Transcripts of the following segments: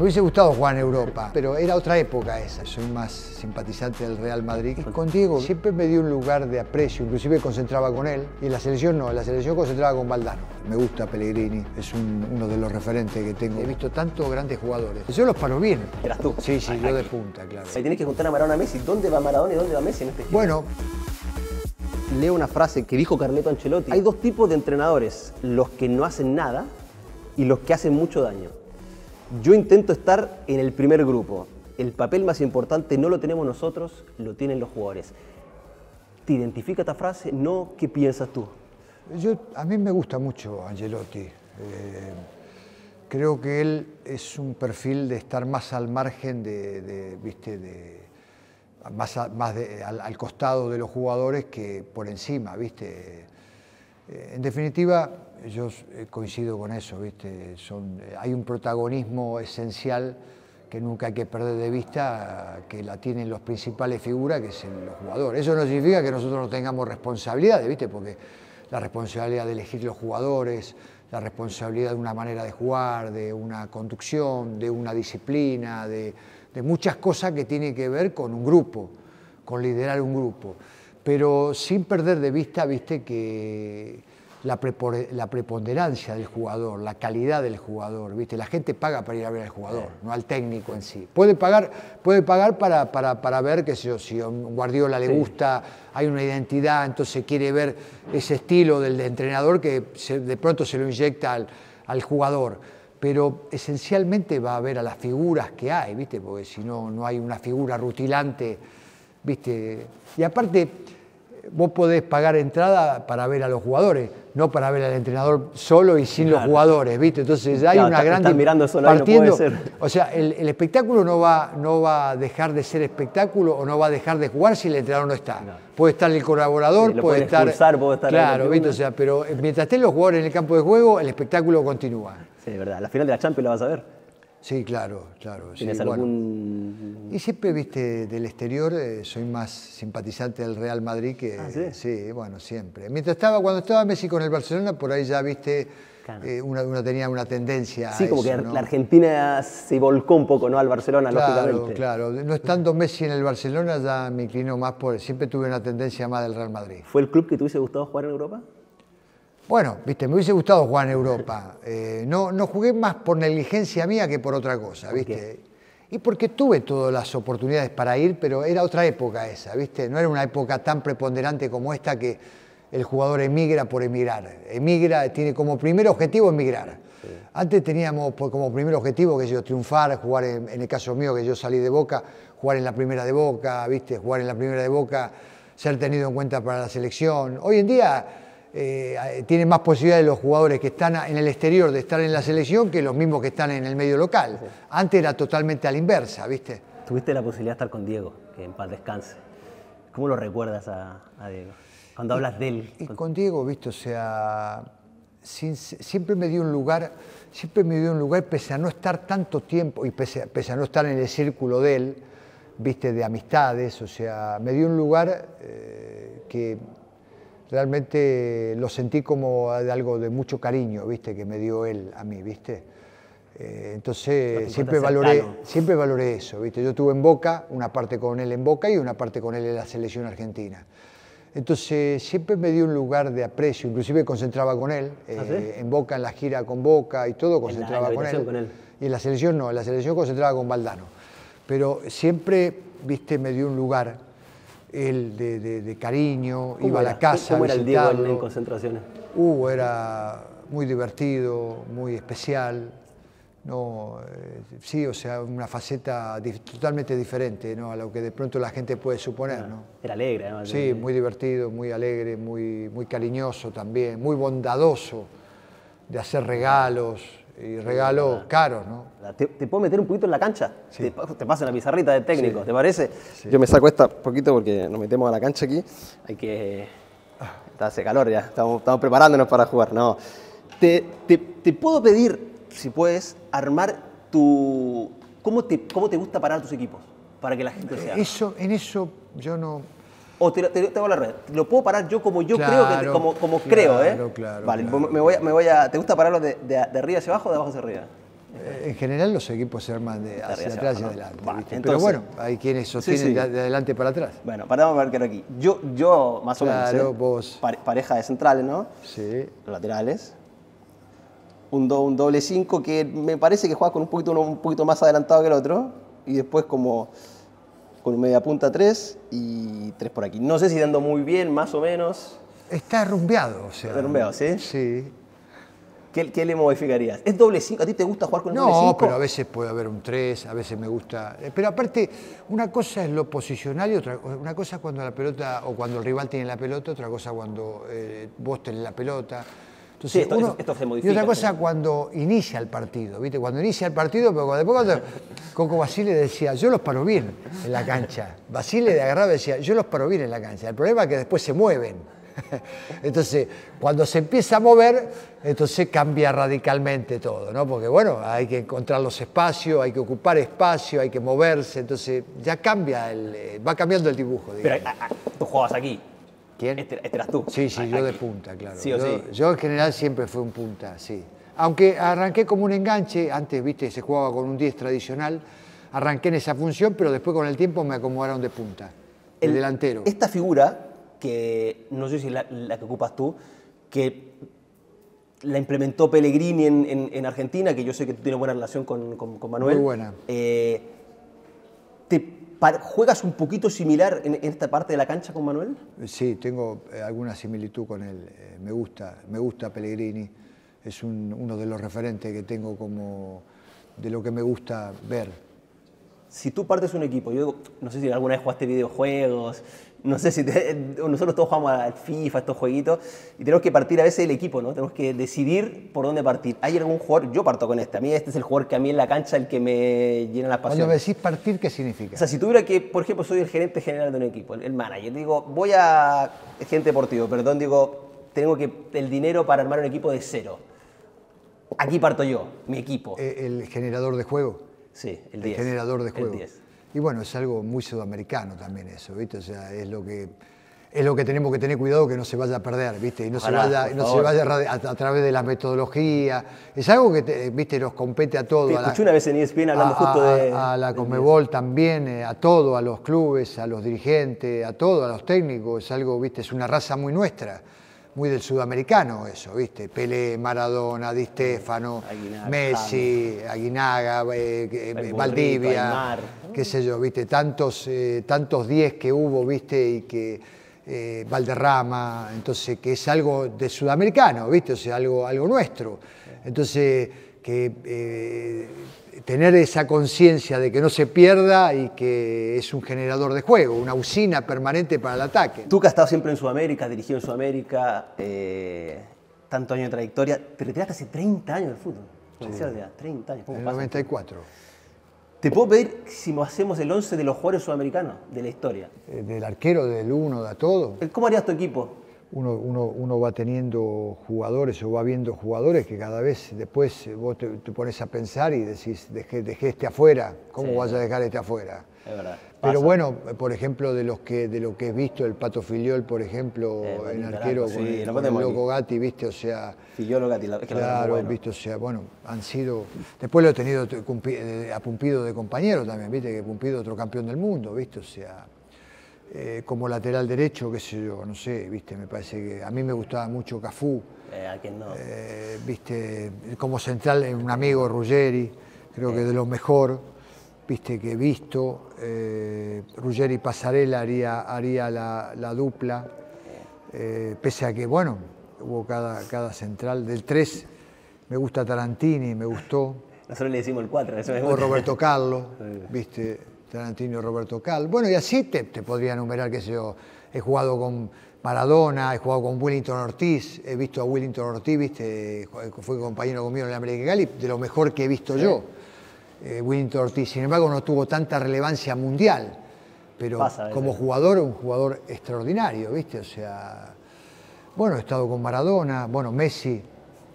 Me hubiese gustado jugar en Europa, pero era otra época esa. Soy más simpatizante del Real Madrid. Y con Diego siempre me dio un lugar de aprecio, inclusive concentraba con él. Y en la selección no, en la selección concentraba con Valdano. Me gusta Pellegrini, es uno de los referentes que tengo. He visto tantos grandes jugadores. Yo los paro bien. ¿Eras tú? Sí, sí, yo de punta, claro. Ahí tenés que juntar a Maradona a Messi. ¿Dónde va Maradona y dónde va Messi en este Bueno, leo una frase que dijo Carleto Ancelotti. Hay dos tipos de entrenadores, los que no hacen nada y los que hacen mucho daño. Yo intento estar en el primer grupo. El papel más importante no lo tenemos nosotros, lo tienen los jugadores. ¿Te identifica esta frase? No, ¿qué piensas tú? Yo, a mí me gusta mucho Angelotti. Eh, creo que él es un perfil de estar más al margen de, viste, más, al, costado de los jugadores que por encima, viste. Eh, en definitiva, yo eh, coincido con eso, ¿viste? Son, eh, hay un protagonismo esencial que nunca hay que perder de vista, que la tienen los principales figuras, que es los jugadores. Eso no significa que nosotros no tengamos responsabilidades, ¿viste? Porque la responsabilidad de elegir los jugadores, la responsabilidad de una manera de jugar, de una conducción, de una disciplina, de, de muchas cosas que tienen que ver con un grupo, con liderar un grupo. Pero sin perder de vista, viste, que la, preponderancia del jugador, la calidad del jugador, ¿viste? La gente paga para ir a ver al jugador, no al técnico en sí. Puede pagar, puede pagar para, para, ver que si, si a un Guardiola le gusta, hay una identidad, entonces quiere ver ese estilo del entrenador que de pronto se lo inyecta al, al, jugador. Pero esencialmente va a ver a las figuras que hay, ¿viste? Porque si no, no hay una figura rutilante, ¿viste? Y aparte, vos podés pagar entrada para ver a los jugadores, no para ver al entrenador solo y sin los jugadores, ¿viste? Entonces hay una gran mirando solo partiendo, O sea, el, espectáculo no va, no va a dejar de ser espectáculo o no va a dejar de jugar si el entrenador no está. Puede estar el colaborador, puede, estar, puede estar. Claro, ¿viste? O sea, pero mientras estén los jugadores en el campo de juego, el espectáculo continúa. Sí, es verdad. La final de la Champions la vas a ver. Sí, claro, claro. ¿Tienes algún...? Y siempre, viste, del exterior eh, soy más simpatizante del Real Madrid que... ¿Ah, sí? sí? bueno, siempre. Mientras estaba, cuando estaba Messi con el Barcelona, por ahí ya, viste, eh, uno, tenía una tendencia Sí, como que la Argentina se volcó un poco, ¿no?, al Barcelona, claro, lógicamente. Claro, no estando Messi en el Barcelona ya me inclino más por... Siempre tuve una tendencia más del Real Madrid. ¿Fue el club que te hubiese gustado jugar en Europa? Bueno, viste, me hubiese gustado jugar en Europa. Eh, no, no jugué más por negligencia mía que por otra cosa, ¿viste? Y porque tuve todas las oportunidades para ir, pero era otra época esa, ¿viste? No era una época tan preponderante como esta que el jugador emigra por emigrar. Emigra, tiene como primer objetivo emigrar. Antes teníamos como primer objetivo que yo triunfar, jugar en, en, el caso mío que yo salí de Boca, jugar en la primera de Boca, ¿viste? Jugar en la primera de Boca, ser tenido en cuenta para la selección. Hoy en día eh, tienen más posibilidades los jugadores que están en el exterior de estar en la selección que los mismos que están en el medio local. Antes era totalmente a la inversa, ¿viste? Tuviste la posibilidad de estar con Diego, que en paz descanse. ¿Cómo lo recuerdas a, Diego? Cuando hablas de él. Y con Diego, ¿viste? O sea, siempre me dio un lugar, siempre me dio un lugar, pese a no estar tanto tiempo y pese, a no estar en el círculo de él, ¿viste? De amistades, o sea, me dio un lugar eh, que realmente lo sentí como de algo de mucho cariño, ¿viste? Que me dio él a mí, ¿viste? Eh, entonces siempre valoré, siempre valoré eso, ¿viste? Yo tuve en Boca, una parte con él en Boca y una parte con él en la selección argentina. Entonces siempre me dio un lugar de aprecio, inclusive concentraba con él, ¿Ah, eh, en Boca, en la gira con Boca y todo, concentraba con, él. con, él. Y en la selección no, en la selección concentraba con Valdano. Pero siempre, viste, me dio un lugar él de, cariño, iba a la casa. ¿Cómo era el Diego en, concentraciones? Uh, era muy divertido, muy especial. No, eh, sí, o sea, una faceta totalmente diferente ¿no? a lo que de pronto la gente puede suponer. ¿no? Era alegre, ¿no? Sí, muy divertido, muy alegre, muy, muy cariñoso también, muy bondadoso de hacer regalos, y regalos caros, ¿no? ¿Te, puedo meter un poquito en la cancha? Te, te pasa la pizarrita de técnico, ¿te parece? Yo me saco esta poquito porque nos metemos a la cancha aquí. Hay que... Hace calor ya, estamos, estamos preparándonos para jugar. No. Te, te, puedo pedir, si puedes, armar tu... ¿Cómo te, ¿Cómo te gusta parar tus equipos? Para que la gente sea. Eso, en eso yo no o te, te, hago la red. Lo puedo parar yo como yo creo, que, como, creo, ¿eh? Claro, Vale, me, voy a, me voy a, ¿te gusta pararlo de, de, arriba hacia abajo o de abajo hacia arriba? Eh, en general los equipos se arman de hacia, atrás y adelante. Pero bueno, hay quienes sostienen De, adelante para atrás. Bueno, para ver qué aquí. Yo, yo más o menos. ¿eh? vos. pareja de centrales, ¿no? Sí. Laterales. Un, un doble 5 que me parece que juega con un poquito, un poquito más adelantado que el otro. Y después como con un media punta 3 y 3 por aquí. No sé si dando muy bien, más o menos. Está rumbeado, o sea. Está rumbeado, ¿sí? Sí. ¿Qué, le modificarías? ¿Es doble 5? ¿A ti te gusta jugar con el doble 5? No, pero a veces puede haber un 3, a veces me gusta. Eh, pero aparte, una cosa es lo posicional y otra una cosa es cuando la pelota, o cuando el rival tiene la pelota, otra cosa cuando eh, vos tenés la pelota. Entonces, esto, se modifica. Y otra cosa cuando inicia el partido, ¿viste? Cuando inicia el partido, pero después cuando Coco Basile decía, yo los paro bien en la cancha. Basile de agarraba y decía, yo los paro bien en la cancha. El problema es que después se mueven. Entonces, cuando se empieza a mover, entonces cambia radicalmente todo, ¿no? Porque bueno, hay que encontrar los espacios, hay que ocupar espacio, hay que moverse, entonces ya cambia, el, eh, va cambiando el dibujo. Pero tú jugabas aquí. ¿Quién? Este, este, eras tú. Sí, sí, yo de punta, claro. yo, en general siempre fui un punta, sí. Aunque arranqué como un enganche, antes, viste, se jugaba con un 10 tradicional, arranqué en esa función, pero después con el tiempo me acomodaron de punta, el delantero. Esta figura que no sé si es la, que ocupas tú, que la implementó Pellegrini en, Argentina, que yo sé que tú tienes buena relación con, Manuel. Muy buena. Eh, ¿Te juegas un poquito similar en, esta parte de la cancha con Manuel? Sí, tengo eh, alguna similitud con él. Eh, me gusta, me gusta Pellegrini. Es uno de los referentes que tengo como de lo que me gusta ver. Si tú partes un equipo, yo no sé si alguna vez jugaste videojuegos, no sé si nosotros todos jugamos al FIFA, estos jueguitos, y tenemos que partir a veces el equipo, ¿no? Tenemos que decidir por dónde partir. ¿Hay algún jugador? Yo parto con este. A mí este es el jugador que a mí en la cancha el que me llena la pasión. Cuando me decís partir, ¿qué significa? O sea, si tuviera que, por ejemplo, soy el gerente general de un equipo, el, manager, digo, voy a gente deportivo, perdón, digo, tengo que el dinero para armar un equipo de cero. Aquí parto yo, mi equipo. Eh, ¿El generador de juego? Sí, el 10. El generador de juego. El 10. Y bueno, es algo muy sudamericano también eso, ¿viste? O sea, es lo que es lo que tenemos que tener cuidado que no se vaya a perder, ¿viste? Y no se vaya, no se vaya a, través de la metodología. Es algo que, ¿viste? Nos compete a todos. escuché una vez en ESPN hablando justo de... A, la Comebol también, eh, a todo, a los clubes, a los dirigentes, a todo, a los técnicos. Es algo, ¿viste? Es una raza muy nuestra muy del sudamericano eso, ¿viste? Pelé, Maradona, Di Stefano, Messi, Aguinaga, eh, eh, Valdivia, qué sé yo, ¿viste? Tantos, eh, tantos diez que hubo, ¿viste? Y que Valderrama, entonces que es algo de sudamericano, ¿viste? O sea, algo, algo nuestro. Entonces, que tener esa conciencia de que no se pierda y que es un generador de juego, una usina permanente para el ataque. Tú que has estado siempre en Sudamérica, dirigido en Sudamérica, eh, tanto años de trayectoria, te retiraste hace 30 años del fútbol. Sí. 30 años. En el 94. ¿Te puedo pedir si hacemos el 11 de los jugadores sudamericanos de la historia? Eh, del arquero, del uno, de todo. ¿Cómo harías tu equipo? Uno, uno, uno, va teniendo jugadores o va viendo jugadores que cada vez después vos te, pones a pensar y decís, dejé, dejé este afuera, ¿cómo vas a dejar este afuera? Es verdad. Pero bueno, por ejemplo, de los que de lo que he visto, el Pato Filiol, por ejemplo, eh, en arquero con, el, Loco Gatti, viste, o sea... Filiol o Gatti, es que Claro, bueno. viste, o sea, bueno, han sido... Después lo he tenido eh, a Pumpido de compañero también, viste, que Pumpido otro campeón del mundo, viste, o sea... Eh, como lateral derecho, qué sé yo, no sé, viste, me parece que a mí me gustaba mucho Cafú. Eh, ¿A quién no? Eh, viste, como central, un amigo Ruggeri, creo que de lo mejor, viste, que he visto. Ruggeri Pasarela haría, haría la, dupla, pese a que, bueno, hubo cada, cada central. Del 3 me gusta Tarantini, me gustó. Nosotros le decimos el 4, eso O Roberto Carlos, viste Tarantino Roberto Cal. Bueno, y así te, podría enumerar, que sé yo, he jugado con Maradona, he jugado con Willington Ortiz, he visto a Willington Ortiz, viste, fue compañero conmigo en la América Cali, de lo mejor que he visto yo. Eh, Willington Ortiz, sin embargo, no tuvo tanta relevancia mundial, pero como jugador, un jugador extraordinario, viste, o sea, bueno, he estado con Maradona, bueno, Messi,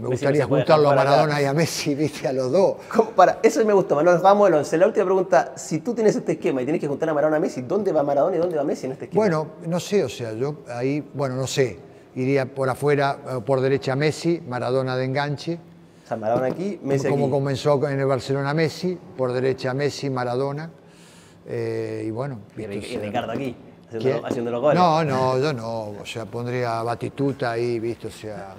me gustaría juntarlo a Maradona y a Messi, viste, a los dos. Para, eso me gustó, Manuel. Vamos al once. La última pregunta, si tú tienes este esquema y tienes que juntar a Maradona a Messi, ¿dónde va Maradona y dónde va Messi en este esquema? Bueno, no sé, o sea, yo ahí, bueno, no sé. Iría por afuera, eh, por derecha Messi, Maradona de enganche. sea, Maradona aquí, Messi como aquí. comenzó en el Barcelona Messi, por derecha Messi, Maradona. eh, y bueno, Y, o y Ricardo aquí, haciendo, haciendo los goles. No, no, yo no. O sea, pondría a Batituta ahí, ¿viste? O sea,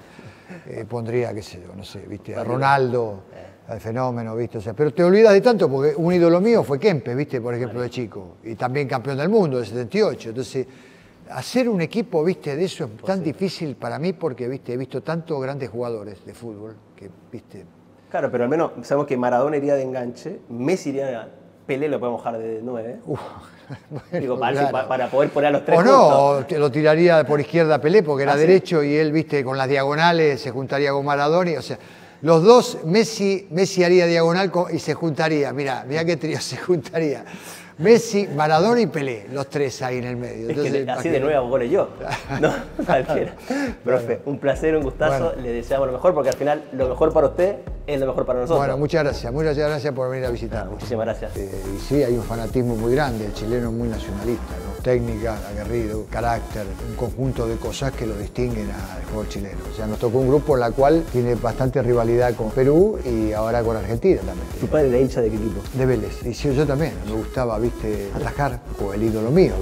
eh, pondría, qué sé yo, no sé, ¿viste? A Ronaldo, al fenómeno, ¿viste? O sea, pero te olvidas de tanto porque un ídolo mío fue Kempe, ¿viste? Por ejemplo, de chico. Y también campeón del mundo, de 78. Entonces, hacer un equipo, ¿viste? De eso es tan difícil para mí porque, ¿viste? He visto tantos grandes jugadores de fútbol que, ¿viste? Claro, pero al menos sabemos que Maradona iría de enganche, Messi iría, Pelé lo podemos dejar de 9. Uf, bueno, Digo, para, claro. para- para poder poner a los tres O no, o lo tiraría por izquierda Pelé porque era ¿Ah, sí? derecho y él, viste, con las diagonales se juntaría con Maradona. y, o sea, los dos, Messi, Messi haría diagonal y se juntaría. Mira, mira qué trío se juntaría. Messi, Maradona y Pelé, los tres ahí en el medio. Es que Entonces, así de nuevo goles yo. No, cualquiera. Profe, un placer, un gustazo. Bueno. Le deseamos lo mejor porque al final lo mejor para usted es lo mejor para nosotros. Bueno, muchas gracias, muchas gracias por venir a visitarnos. Muchísimas gracias. Eh, y sí, hay un fanatismo muy grande, el chileno es muy nacionalista, ¿no? Técnica, aguerrido, carácter, un conjunto de cosas que lo distinguen al jugador chileno. O sea, nos tocó un grupo en la cual tiene bastante rivalidad con Perú y ahora con Argentina también. ¿Tu padre era hincha de qué equipo? De Vélez. Y sí, yo también, me gustaba, viste, atajar, o el ídolo mío.